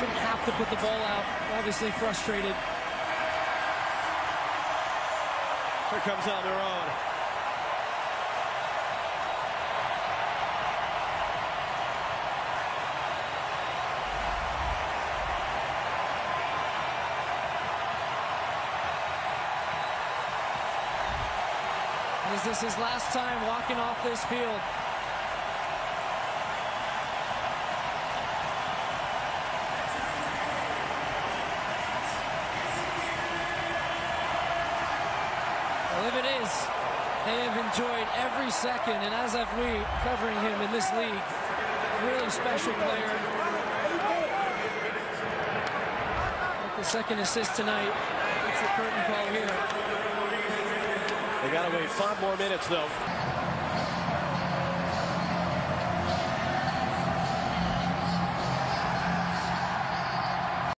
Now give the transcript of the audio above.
Shouldn't have to put the ball out. Obviously frustrated. Here comes Almiron. Is this his last time walking off this field? Well, if it is, they have enjoyed every second, and as have we covering him in this league. Really special player. The second assist tonight. It's the curtain call here. They got to wait five more minutes, though.